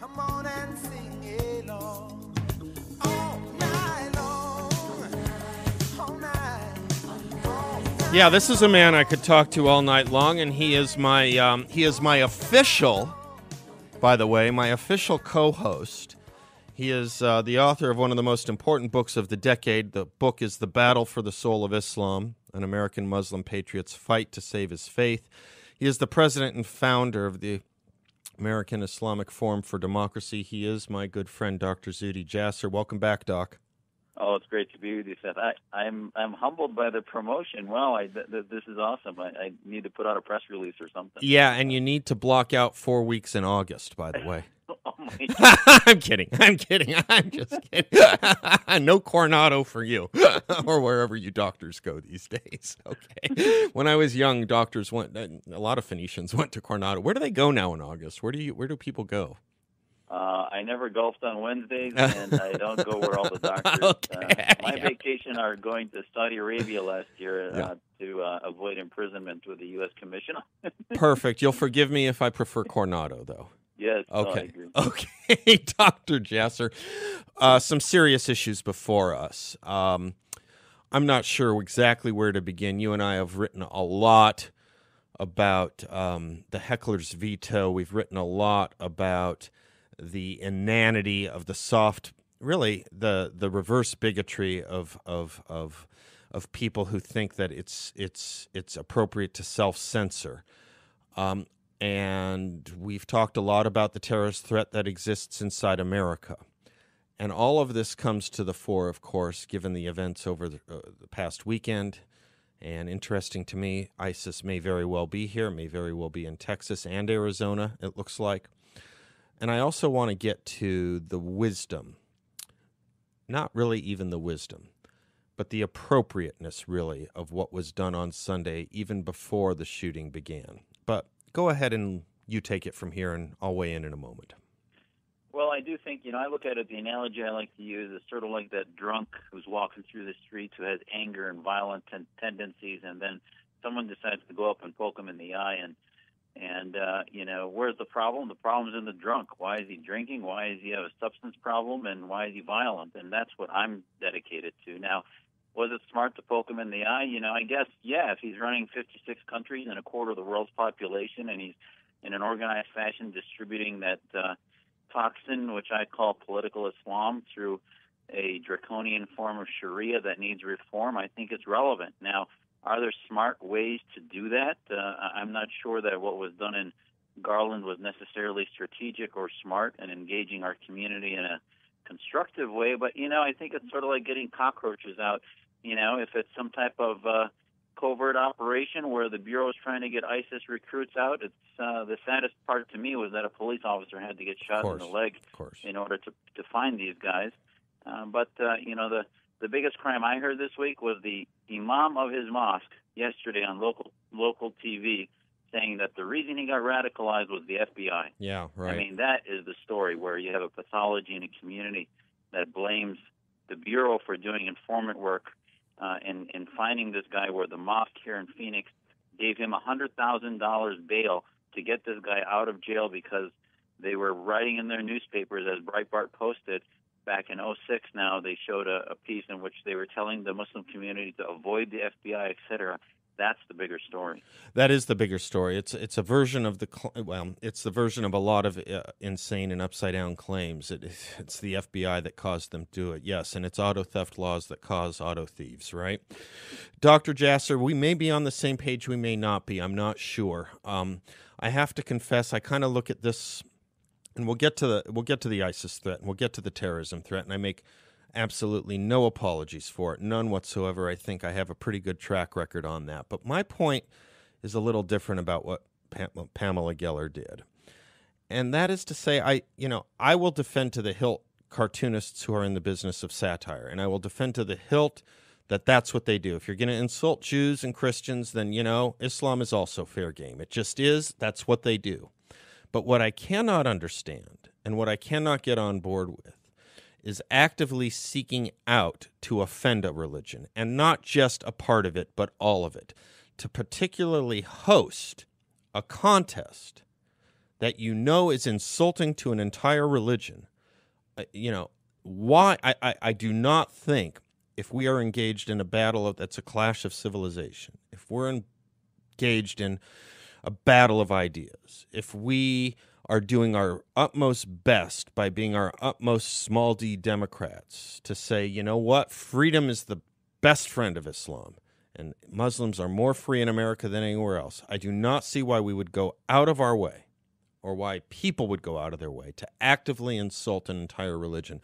Come on and sing. Yeah, this is a man I could talk to all night long, and he is my um, he is my official, by the way, my official co-host. He is uh, the author of one of the most important books of the decade. The book is "The Battle for the Soul of Islam: An American Muslim Patriot's Fight to Save His Faith." He is the president and founder of the American Islamic Forum for Democracy. He is my good friend, Dr. Zuhdi Jasser. Welcome back, Doc. Oh, it's great to be with you, Seth. I, I'm I'm humbled by the promotion. Wow, I, th- th- this is awesome. I, I need to put out a press release or something. Yeah, and you need to block out four weeks in August, by the way. I'm kidding. I'm kidding. I'm just kidding. no Coronado for you, or wherever you doctors go these days. Okay. When I was young, doctors went. A lot of Phoenicians went to Coronado. Where do they go now in August? Where do you? Where do people go? Uh, I never golfed on Wednesdays, and I don't go where all the doctors. Okay, uh, my yeah. vacation are going to Saudi Arabia last year uh, Yeah. to uh, avoid imprisonment with the U.S. Commission. Perfect. You'll forgive me if I prefer Coronado, though. Yes, Okay. agree. Okay, Dr. Jasser. Uh, some serious issues before us. Um, I'm not sure exactly where to begin. You and I have written a lot about um, the heckler's veto. We've written a lot about the inanity of the soft, really the the reverse bigotry of of of of people who think that it's it's it's appropriate to self censor. Um, and we've talked a lot about the terrorist threat that exists inside America. And all of this comes to the fore, of course, given the events over the, uh, the past weekend. And interesting to me, ISIS may very well be here, may very well be in Texas and Arizona, it looks like. And I also want to get to the wisdom, not really even the wisdom, but the appropriateness, really, of what was done on Sunday, even before the shooting began. But go ahead and you take it from here, and I'll weigh in in a moment. Well, I do think, you know, I look at it, the analogy I like to use is sort of like that drunk who's walking through the streets who has anger and violent ten- tendencies, and then someone decides to go up and poke him in the eye. And, and uh, you know, where's the problem? The problem's in the drunk. Why is he drinking? Why does he have a substance problem? And why is he violent? And that's what I'm dedicated to. Now, was it smart to poke him in the eye? You know, I guess, yeah, if he's running 56 countries and a quarter of the world's population and he's in an organized fashion distributing that. Uh, toxin, which I call political Islam, through a draconian form of Sharia that needs reform, I think it's relevant. Now, are there smart ways to do that? Uh, I'm not sure that what was done in Garland was necessarily strategic or smart and engaging our community in a constructive way, but you know, I think it's sort of like getting cockroaches out. You know, if it's some type of uh, covert operation where the bureau is trying to get ISIS recruits out, it's uh, the saddest part to me was that a police officer had to get shot in the leg Of course. in order to to find these guys. Uh, but uh, you know, the the biggest crime I heard this week was the imam of his mosque yesterday on local local TV saying that the reason he got radicalized was the FBI. Yeah, right. I mean, that is the story where you have a pathology in a community that blames the bureau for doing informant work uh, and and finding this guy where the mosque here in Phoenix gave him a hundred thousand dollars bail to get this guy out of jail because they were writing in their newspapers as Breitbart posted back in '06. Now they showed a, a piece in which they were telling the Muslim community to avoid the FBI, etc. That's the bigger story. That is the bigger story. It's it's a version of the well, it's the version of a lot of uh, insane and upside down claims. It, it's the FBI that caused them to do it. Yes, and it's auto theft laws that cause auto thieves, right? Dr. Jasser, we may be on the same page, we may not be. I'm not sure. Um, I have to confess, I kind of look at this, and we'll get to the we'll get to the ISIS threat, and we'll get to the terrorism threat, and I make absolutely no apologies for it, none whatsoever. I think I have a pretty good track record on that. But my point is a little different about what Pam- Pamela Geller did. And that is to say, I, you know, I will defend to the hilt cartoonists who are in the business of satire, and I will defend to the hilt that that's what they do. If you're going to insult Jews and Christians, then you know Islam is also fair game. It just is. That's what they do. But what I cannot understand and what I cannot get on board with is actively seeking out to offend a religion, and not just a part of it, but all of it. To particularly host a contest that you know is insulting to an entire religion, uh, you know, why? I, I, I do not think if we are engaged in a battle of, that's a clash of civilization, if we're engaged in a battle of ideas, if we are doing our utmost best by being our utmost small d Democrats to say, you know what, freedom is the best friend of Islam, and Muslims are more free in America than anywhere else. I do not see why we would go out of our way or why people would go out of their way to actively insult an entire religion.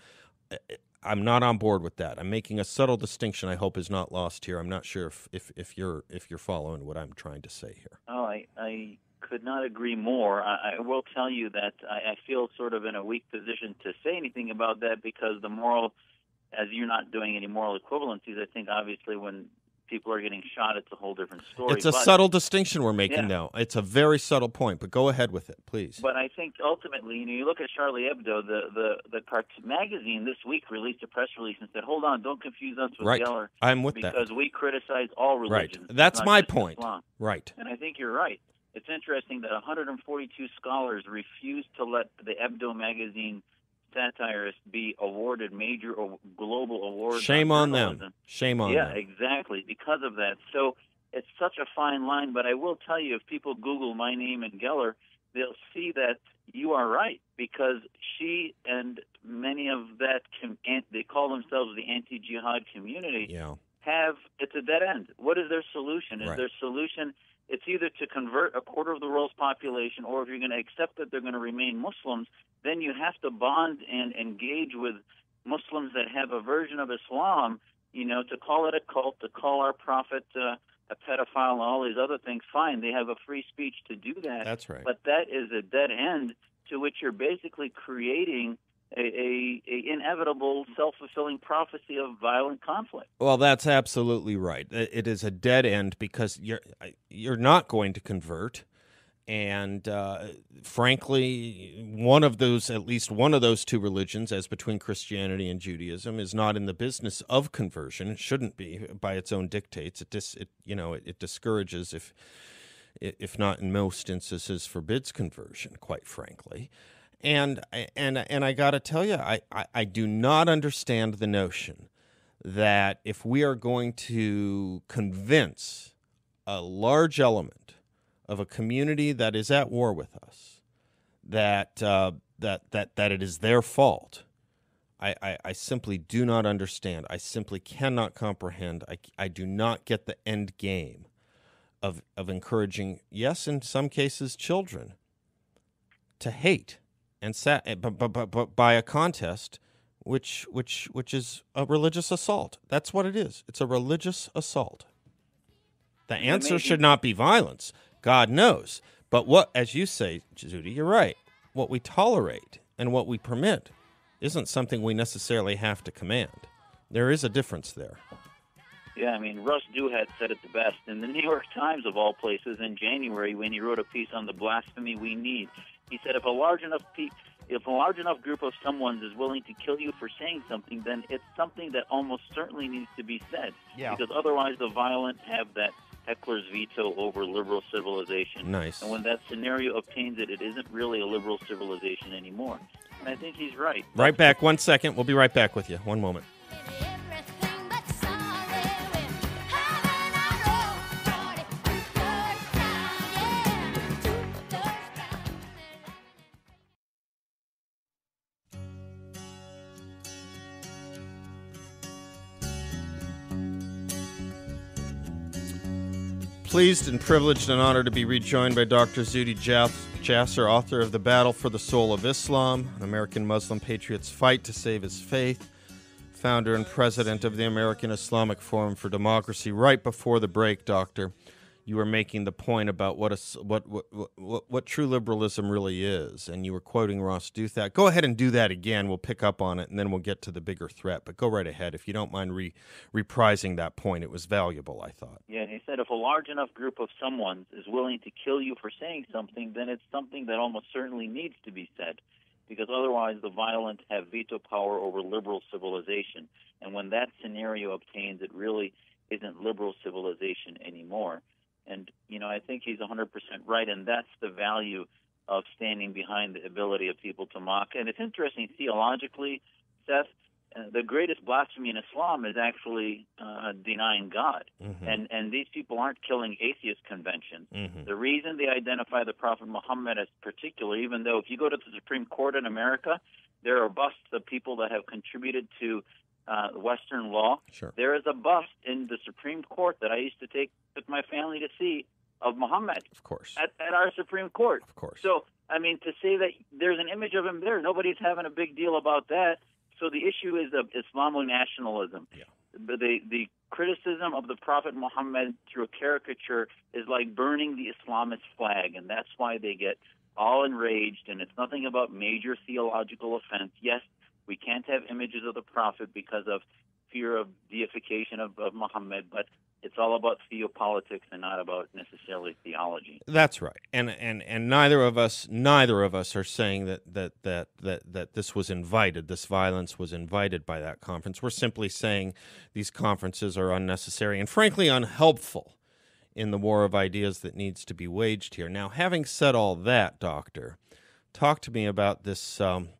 I'm not on board with that. I'm making a subtle distinction. I hope is not lost here. I'm not sure if, if, if you're if you're following what I'm trying to say here. Oh, I, I could not agree more. I, I will tell you that I, I feel sort of in a weak position to say anything about that because the moral, as you're not doing any moral equivalencies, I think obviously when people are getting shot, it's a whole different story. It's a But- subtle distinction we're making Yeah. now. It's a very subtle point, but go ahead with it, please. But I think ultimately, you know, you look at Charlie Hebdo, the the the cart- magazine this week released a press release and said, "Hold on, don't confuse us with Right. Geller I'm with that. because we criticize all religions." Right, That's my point. Islam." Right. And I think you're right. It's interesting that 142 scholars refused to let the Hebdo magazine satirists be awarded major o- global awards. Shame on them. Shame on yeah, them. Yeah, exactly. Because of that, so it's such a fine line. But I will tell you, if people Google my name and Geller, they'll see that you are right because she and many of that com- they call themselves the anti-jihad community Yeah. have it's a dead end. What is their solution? Is Right. their solution it's either to convert a quarter of the world's population or if you're going to accept that they're going to remain Muslims, then you have to bond and engage with Muslims that have a version of Islam, you know, to call it a cult, to call our prophet uh, a pedophile and all these other things, fine. They have a free speech to do that. That's right. But that is a dead end to which you're basically creating a, a, a inevitable self-fulfilling prophecy of violent conflict. Well, that's absolutely right. It it is a dead end because you're you're not going to convert, and uh, frankly, one of those, at least one of those two religions, as between Christianity and Judaism, is not in the business of conversion. It shouldn't be by its own dictates. It dis, it you know it, it discourages if if not in most instances forbids conversion. Quite frankly. And and and I got to tell you, I, I, I do not understand the notion that if we are going to convince a large element of a community that is at war with us, that uh, that that that it is their fault. I, I, I simply do not understand. I simply cannot comprehend. I, I do not get the end game of of encouraging, yes, in some cases, children to hate and sat, eh, but, but, but, but by a contest which which which is a religious assault. That's what it is. It's a religious assault. The answer should not be violence. God knows. But what, as you say, Zuhdi, you're right. What we tolerate and what we permit isn't something we necessarily have to command. There is a difference there. Yeah, I mean, Ross Douthat said it the best in the New York Times, of all places, in January when he wrote a piece on the blasphemy we need. He said, if a large enough pe- if a large enough group of someone's is willing to kill you for saying something, then it's something that almost certainly needs to be said. Yeah. Because otherwise, the violent have that heckler's veto over liberal civilization. Nice. And when that scenario obtains it, it isn't really a liberal civilization anymore. And I think he's right. Right back. One second. We'll be right back with you. One moment. Pleased and privileged and honored to be rejoined by Dr. Zuhdi Jas- Jasser, author of The Battle for the Soul of Islam, an American Muslim patriot's fight to save his faith, founder and president of the American Islamic Forum for Democracy. Right before the break, Doctor, you were making the point about what, a what, what, what, what true liberalism really is, and you were quoting Ross Douthat. Go ahead and do that again. We'll pick up on it, and then we'll get to the bigger threat. But go right ahead. If you don't mind re- reprising that point, it was valuable, I thought. Yeah, he said if a large enough group of someone's is willing to kill you for saying something, then it's something that almost certainly needs to be said, because otherwise the violent have veto power over liberal civilization, and when that scenario obtains, it really isn't liberal civilization anymore. And you know, I think he's 100% right, and that's the value of standing behind the ability of people to mock. And it's interesting theologically, Seth. Uh, the greatest blasphemy in Islam is actually uh, denying God, Mhm. and and these people aren't killing atheist conventions. Mhm. The reason they identify the Prophet Muhammad as particular, even though if you go to the Supreme Court in America, there are busts of people that have contributed to uh, Western law. Sure. There is a bust in the Supreme Court that I used to take with my family to see of Muhammad Of course. at, at our Supreme Court. Of course. So, I mean, to say that there's an image of him there, nobody's having a big deal about that. So the issue is of Islamo nationalism. Yeah. But the the criticism of the Prophet Muhammad through a caricature is like burning the Islamist flag, and that's why they get all enraged. And it's nothing about major theological offense. Yes, we can't have images of the Prophet because of fear of deification of, of Muhammad, but it's all about theopolitics and not about necessarily theology. That's right, and and and neither of us, neither of us are saying that that that that that this was invited. This violence was invited by that conference. We're simply saying these conferences are unnecessary and frankly unhelpful in the war of ideas that needs to be waged here. Now, having said all that, Doctor, talk to me about this. Um,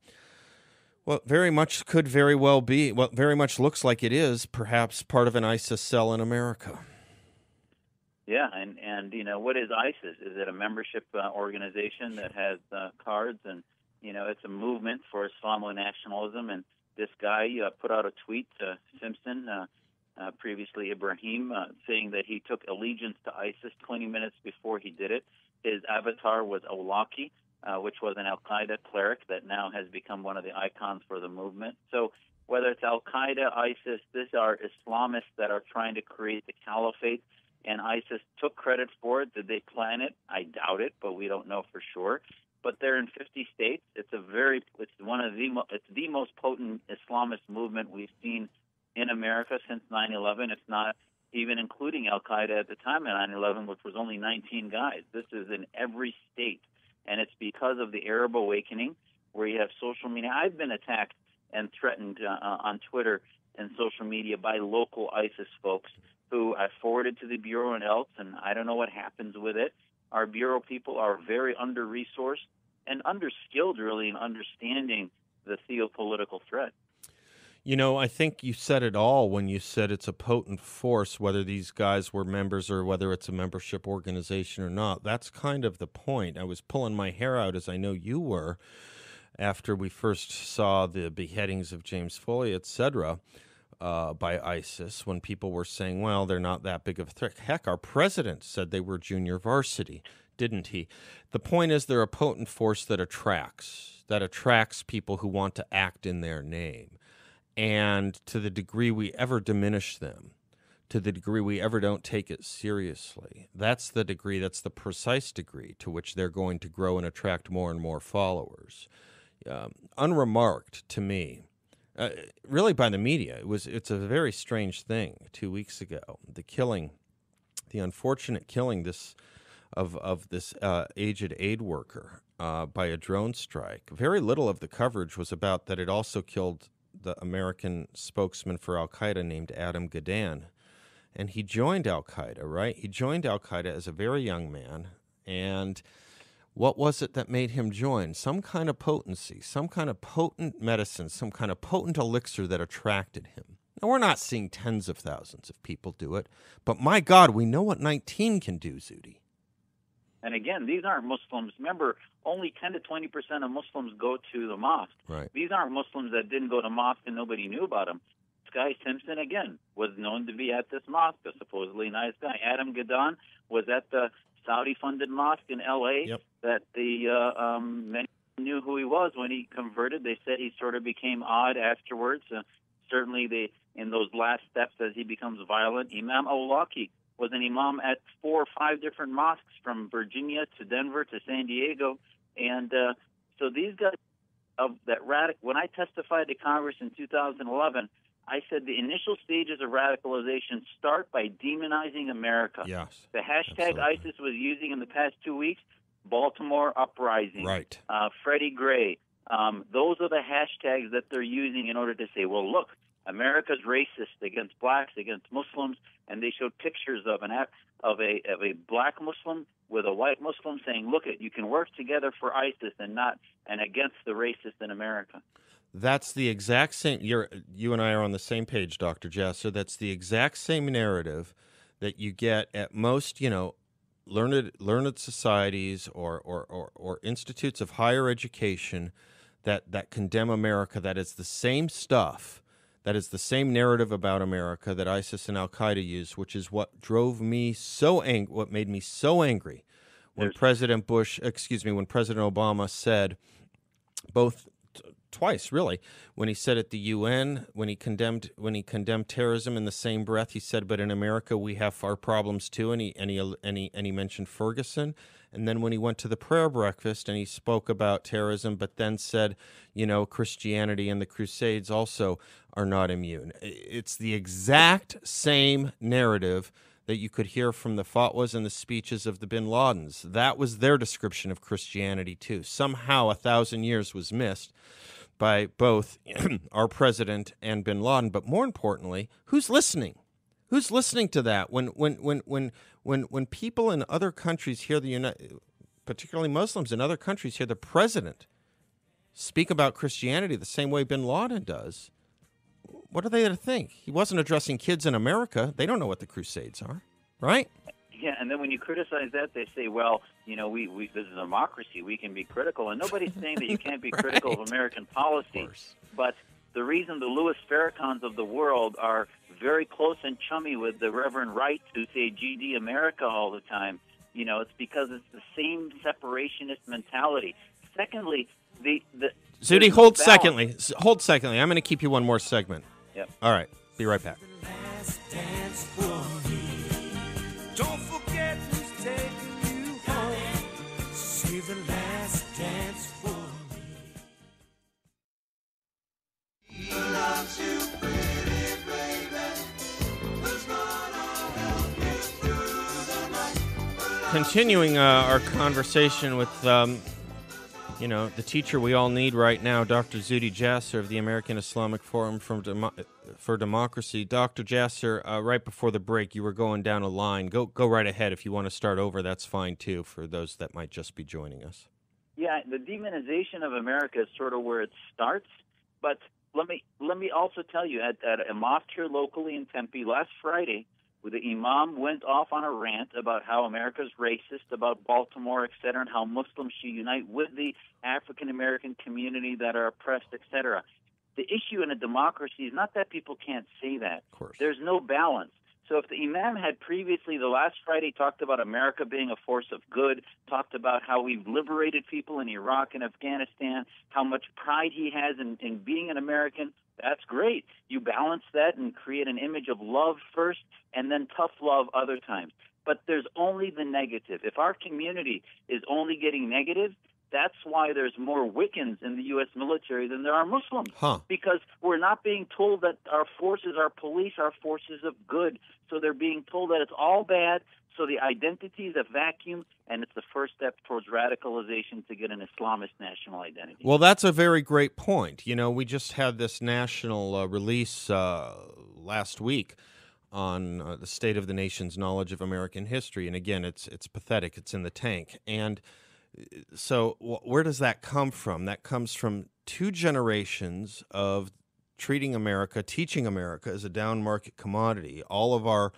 what very much could very well be, what very much looks like it is, perhaps part of an ISIS cell in America. Yeah, and and you know what is ISIS? Is it a membership uh, organization that has uh, cards and you know it's a movement for Islamo nationalism? And this guy uh, put out a tweet, uh, Simpson, uh, uh, previously Ibrahim, uh, saying that he took allegiance to ISIS 20 minutes before he did it. His avatar was Awlaki, uh, which was an Al Qaeda cleric that now has become one of the icons for the movement. So whether it's Al Qaeda, ISIS, these are Islamists that are trying to create the caliphate and ISIS took credit for it. Did they plan it? I doubt it, but we don't know for sure. But they're in 50 states. It's a very, it's one of the, it's the most potent Islamist movement we've seen in America since 9/11. It's not even including Al Qaeda at the time of 9/11, which was only 19 guys. This is in every state, because of the Arab awakening, where you have social media. I've been attacked and threatened uh, uh, on Twitter and social media by local ISIS folks who I forwarded to the bureau and else, and I don't know what happens with it. Our bureau people are very under resourced and underskilled, really, in understanding the theopolitical threat. You know, I think you said it all when you said it's a potent force, whether these guys were members or whether it's a membership organization or not. That's kind of the point. I was pulling my hair out, as I know you were, after we first saw the beheadings of James Foley, et cetera, uh, by ISIS, when people were saying, well, they're not that big of a threat. Heck, our president said they were junior varsity, didn't he? The point is, they're a potent force that attracts, that attracts people who want to act in their name and to the degree we ever diminish them, to the degree we ever don't take it seriously, that's the degree, that's the precise degree to which they're going to grow and attract more and more followers. Um, unremarked to me, uh, really by the media, it was it's a very strange thing. Two weeks ago, the killing, the unfortunate killing this of of this uh, aged aid worker uh, by a drone strike. Very little of the coverage was about that. It also killed the American spokesman for Al Qaeda named Adam Gadahn, and he joined Al Qaeda. Right, he joined Al Qaeda as a very young man, and what was it that made him join? Some kind of potency, some kind of potent medicine, some kind of potent elixir that attracted him. Now, we're not seeing tens of thousands of people do it, but my God, we know what 19 can do, Zuhdi. And again, these aren't Muslims. Remember, only 10 to 20 percent of Muslims go to the mosque. Right. These aren't Muslims that didn't go to mosque and nobody knew about them. Guy Simpson, again, was known to be at this mosque, a supposedly nice guy. Adam Gadahn was at the Saudi-funded mosque in L.A. Yep. that the uh, um, many knew who he was when he converted. They said he sort of became odd afterwards. Uh, certainly, they in those last steps as he becomes violent. Imam Awlaki was an imam at four or five different mosques from Virginia to Denver to San Diego, and uh, so these guys of that radical, When I testified to Congress in 2011, I said the initial stages of radicalization start by demonizing America. Yes. The hashtag absolutely. ISIS was using in the past two weeks Baltimore uprising, Right. uh, Freddie Gray. Um, those are the hashtags that they're using in order to say, well, look, America's racist against blacks, against Muslims, and they showed pictures of an of a of a black Muslim with a white Muslim saying, "Look, it you can work together for ISIS and not and against the racist in America." That's the exact same. You're you and I are on the same page, Doctor Jasser. That's the exact same narrative that you get at most, you know, learned learned societies or or, or, or institutes of higher education that that condemn America. That is the same stuff. That is the same narrative about America that ISIS and Al Qaeda use, which is what drove me so ang- what made me so angry when There's- President Bush, excuse me, when President Obama said both t- twice really when he said at the UN when he condemned when he condemned terrorism in the same breath he said but in America we have our problems too and he and he and he, and he mentioned Ferguson and then when he went to the prayer breakfast and he spoke about terrorism but then said you know Christianity and the crusades also are not immune it's the exact same narrative that you could hear from the fatwas and the speeches of the bin Ladens. That was their description of Christianity, too. Somehow a thousand years was missed by both our president and bin Laden. But more importantly, who's listening? Who's listening to that? When when when when when when people in other countries hear the United, particularly Muslims in other countries hear the president speak about Christianity the same way bin Laden does, what are they to think? He wasn't addressing kids in America. They don't know what the Crusades are, right? Yeah, and then when you criticize that, they say, "Well, you know, we, we this is a democracy. We can be critical." And nobody's saying that you can't be critical of American policy. course. But the reason the Louis Farrakhan's of the world are very close and chummy with the Reverend Wright who say "GD America" all the time, you know, it's because it's the same separationist mentality. Secondly, the the Zuhdi, hold balance. secondly. Hold secondly. I'm going to keep you one more segment. Yep. All right. Be right back. last dance Continuing uh, our conversation with, um, you know, the teacher we all need right now, Dr. Zuhdi Jasser of the American Islamic Forum from Demo- for Democracy. Dr. Jasser, uh, right before the break, you were going down a line. Go go right ahead. If you want to start over, that's fine too. For those that might just be joining us. Yeah, the demonization of America is sort of where it starts. But let me let me also tell you, at, at a mosque here locally in Tempe last Friday, the imam went off on a rant about how America's racist, about Baltimore, et cetera, and how Muslims should unite with the African American community that are oppressed, et cetera. The issue in a democracy is not that people can't say that. Of course. There's no balance. So if the imam had previously, the last Friday, talked about America being a force of good, talked about how we've liberated people in Iraq and Afghanistan, how much pride he has in, in being an American, that's great. You balance that and create an image of love first and then tough love other times. But there's only the negative. If our community is only getting negative, that's why there's more Wiccans in the U.S. military than there are Muslims Huh. because we're not being told that our forces, our police, are forces of good. So they're being told that it's all bad. So the identity is a vacuum, and it's the first step towards radicalization to get an Islamist national identity. Well, that's a very great point. You know, we just had this national uh, release uh, last week on uh, the state of the nation's knowledge of American history, and again, it's it's pathetic. It's in the tank, and so wh- where does that come from? That comes from two generations of treating America, teaching America as a down market commodity. All of our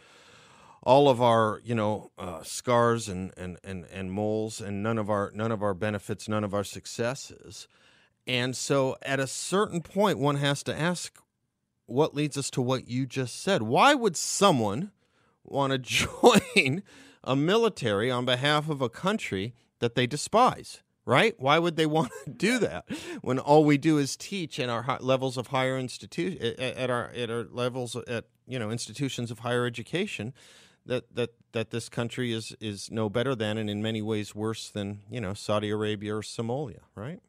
all of our you know uh, scars and, and and and moles and none of our none of our benefits none of our successes and so at a certain point one has to ask what leads us to what you just said why would someone want to join a military on behalf of a country that they despise right why would they want to do that when all we do is teach in our levels of higher institution at our at our levels at you know institutions of higher education that that that this country is is no better than and in many ways worse than you know Saudi Arabia or Somalia, right?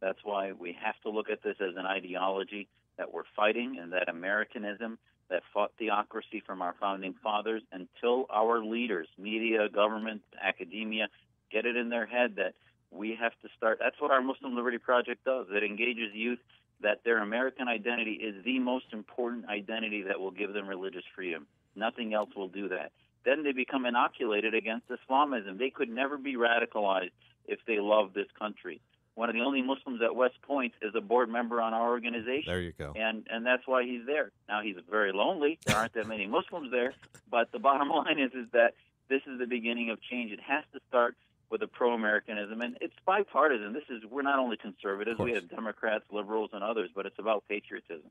That's why we have to look at this as an ideology that we're fighting, and that Americanism that fought theocracy from our founding fathers until our leaders, media, government, academia, get it in their head that we have to start. That's what our Muslim Liberty Project does. It engages youth that their American identity is the most important identity that will give them religious freedom. Nothing else will do that. Then they become inoculated against Islamism. They could never be radicalized if they love this country. One of the only Muslims at West Point is a board member on our organization There you go. and and that's why he's there. Now he's very lonely. There aren't that many Muslims there, but the bottom line is is that this is the beginning of change. It has to start with a pro-Americanism, and it's bipartisan. This is we're not only conservatives, we have Democrats, liberals, and others, but it's about patriotism.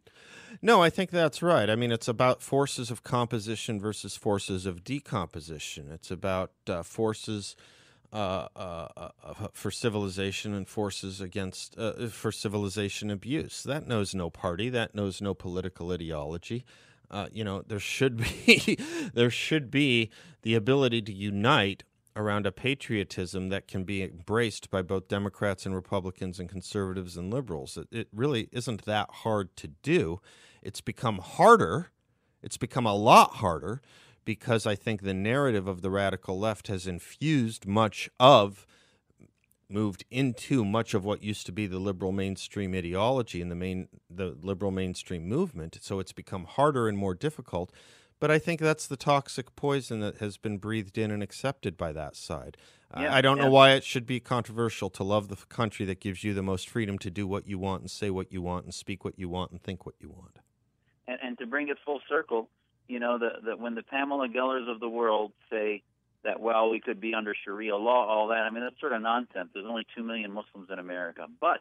No, I think that's right. I mean, it's about forces of composition versus forces of decomposition. It's about uh, forces uh, uh, uh, for civilization and forces against uh, for civilization abuse. That knows no party. That knows no political ideology. Uh, you know, there should be there should be the ability to unite around a patriotism that can be embraced by both Democrats and Republicans and conservatives and liberals. It, it really isn't that hard to do. It's become harder. It's become a lot harder because I think the narrative of the radical left has infused much of moved into much of what used to be the liberal mainstream ideology and the main the liberal mainstream movement so it's become harder and more difficult but I think that's the toxic poison that has been breathed in and accepted by that side. I- Yeah, I don't know why it should be controversial to love the country that gives you the most freedom to do what you want and say what you want and speak what you want and think what you want. And, and to bring it full circle, you know, that when the Pamela Gellers of the world say that, well, we could be under Sharia law, all that, I mean, that's sort of nonsense. There's only 2 million Muslims in America. But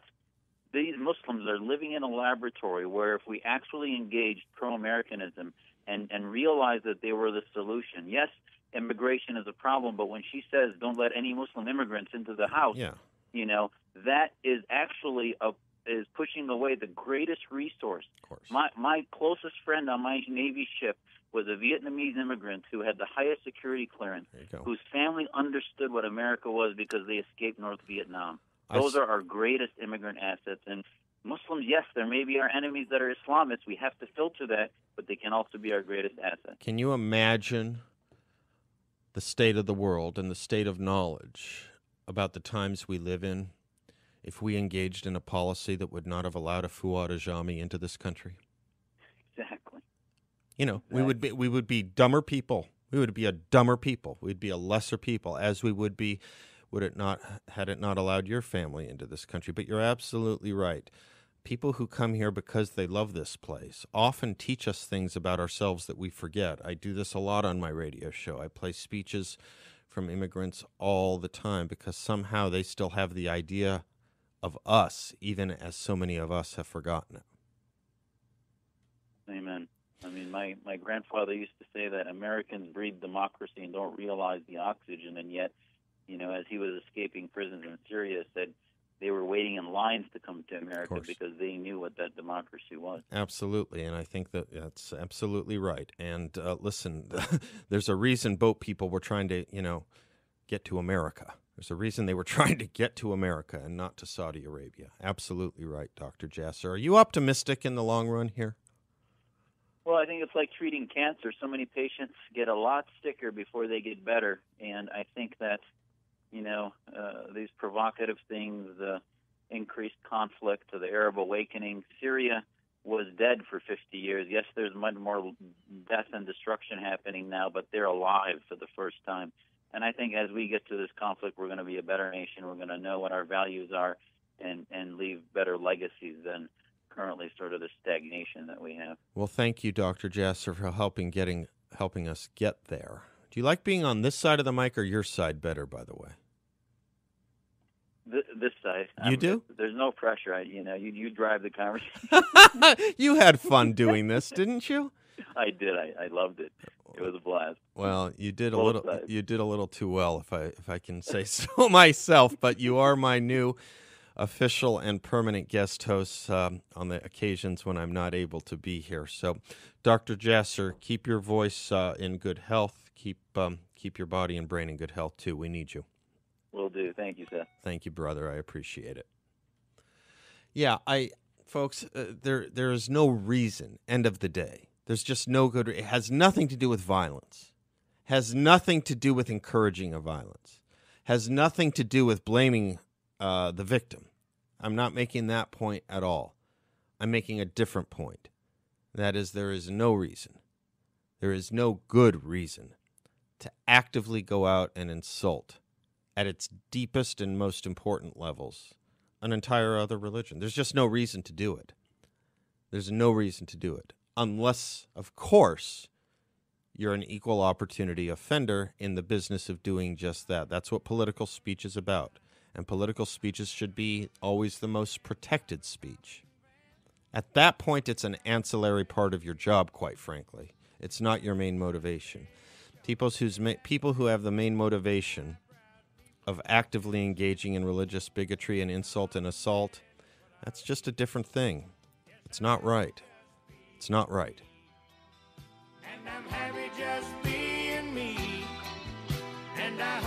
these Muslims are living in a laboratory where if we actually engaged pro Americanism and, and realized that they were the solution, yes, immigration is a problem, but when she says don't let any Muslim immigrants into the house, Yeah. you know, that is actually a, is pushing away the greatest resource Of course. my my closest friend on my Navy ship was a Vietnamese immigrant who had the highest security clearance, there you go. whose family understood what America was because they escaped North Vietnam. Those s- are our greatest immigrant assets. And Muslims, yes, there may be our enemies that are Islamists. We have to filter that, but they can also be our greatest asset. Can you imagine the state of the world and the state of knowledge about the times we live in if we engaged in a policy that would not have allowed a Fouad Ajami into this country? Exactly. You know, we would be we would be dumber people. We would be a dumber people. We'd be a lesser people, as we would be would it not had it not allowed your family into this country. But you're absolutely right. People who come here because they love this place often teach us things about ourselves that we forget. I do this a lot on my radio show. I play speeches from immigrants all the time because somehow they still have the idea of us, even as so many of us have forgotten it. Amen. I mean, my, my grandfather used to say that Americans breed democracy and don't realize the oxygen, and yet, you know, as he was escaping prisons in Syria, said they were waiting in lines to come to America because they knew what that democracy was. Absolutely, and I think that that's absolutely right. And uh, listen, there's a reason boat people were trying to, you know, get to America. There's a reason they were trying to get to America and not to Saudi Arabia. Absolutely right, Dr. Jasser. Are you optimistic in the long run here? Well, I think it's like treating cancer. So many patients get a lot sicker before they get better, and I think that you know uh, these provocative things, the increased conflict, to the Arab awakening. Syria was dead for 50 years. Yes, there's much more death and destruction happening now, but they're alive for the first time. And I think as we get to this conflict, we're going to be a better nation. We're going to know what our values are, and and leave better legacies than currently sort of the stagnation that we have. Well, thank you, Dr. Jasser, for helping getting helping us get there. Do you like being on this side of the mic or your side better, by the way? Th- this side. You do? There's no pressure. I, you know, you you drive the conversation. you had fun doing this, didn't you? I did. I, I loved it. It was a blast. Well, you did a little. sides. You did a little too well, if I if I can say so myself. But you are my new official and permanent guest host um, on the occasions when I'm not able to be here. So, Dr. Jasser, keep your voice uh, in good health. Keep um, keep your body and brain in good health too. We need you. Will do. Thank you, Seth. Thank you, brother. I appreciate it. Yeah, I, folks, uh, there there is no reason. End of the day, there's just no good. It has nothing to do with violence. Has nothing to do with encouraging of violence. Has nothing to do with blaming uh, the victim. I'm not making that point at all. I'm making a different point. That is, there is no reason, there is no good reason to actively go out and insult at its deepest and most important levels an entire other religion. There's just no reason to do it. There's no reason to do it. Unless, of course, you're an equal opportunity offender in the business of doing just that. That's what political speech is about. And political speeches should be always the most protected speech. At that point, it's an ancillary part of your job, quite frankly. It's not your main motivation. People, who's ma- people who have the main motivation of actively engaging in religious bigotry and insult and assault, that's just a different thing. It's not right. It's not right. And I'm happy just being me. And I